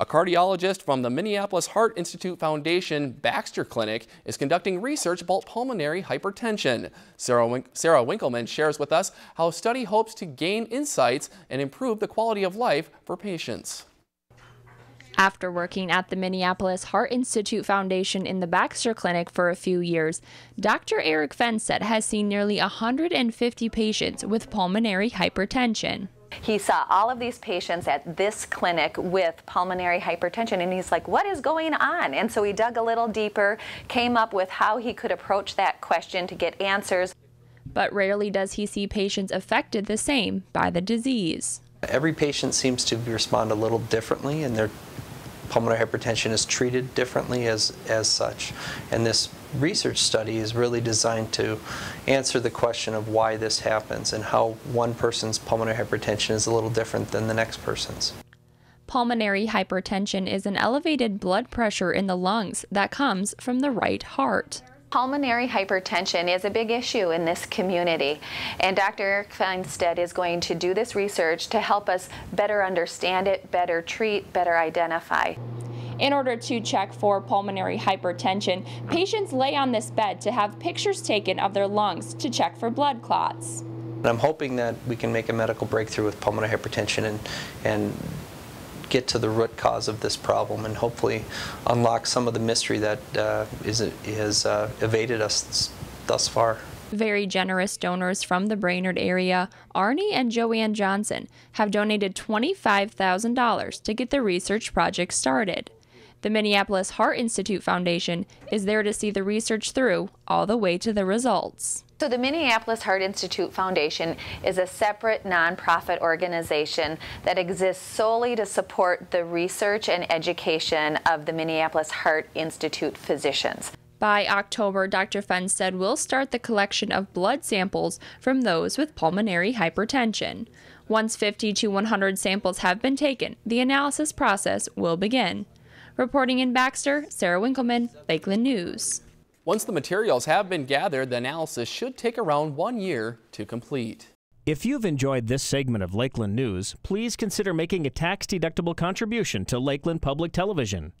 A cardiologist from the Minneapolis Heart Institute Foundation Baxter Clinic is conducting research about pulmonary hypertension. Sarah, Win Sarah Winkleman shares with us how a study hopes to gain insights and improve the quality of life for patients. After working at the Minneapolis Heart Institute Foundation in the Baxter Clinic for a few years, Dr. Eric Fenstad has seen nearly 150 patients with pulmonary hypertension. He saw all of these patients at this clinic with pulmonary hypertension, and he's like, What is going on? And so he dug a little deeper, came up with how he could approach that question to get answers. But rarely does he see patients affected the same by the disease. Every patient seems to respond a little differently, and their pulmonary hypertension is treated differently as, as such. And this research study is really designed to answer the question of why this happens and how one person's pulmonary hypertension is a little different than the next person's. Pulmonary hypertension is an elevated blood pressure in the lungs that comes from the right heart. Pulmonary hypertension is a big issue in this community, and Dr. Eric Fenstad is going to do this research to help us better understand it, better treat, better identify. In order to check for pulmonary hypertension, patients lay on this bed to have pictures taken of their lungs to check for blood clots. I'm hoping that we can make a medical breakthrough with pulmonary hypertension and, and get to the root cause of this problem and hopefully unlock some of the mystery that uh, is, has uh, evaded us thus far. Very generous donors from the Brainerd area, Arnie and Joanne Johnson, have donated $25,000 to get the research project started. The Minneapolis Heart Institute Foundation is there to see the research through all the way to the results. So the Minneapolis Heart Institute Foundation is a separate nonprofit organization that exists solely to support the research and education of the Minneapolis Heart Institute physicians. By October, Dr. Fenstad will start the collection of blood samples from those with pulmonary hypertension. Once 50 to 100 samples have been taken, the analysis process will begin. Reporting in Baxter, Sarah Winkleman, Lakeland News. Once the materials have been gathered, the analysis should take around one year to complete. If you've enjoyed this segment of Lakeland News, please consider making a tax-deductible contribution to Lakeland Public Television.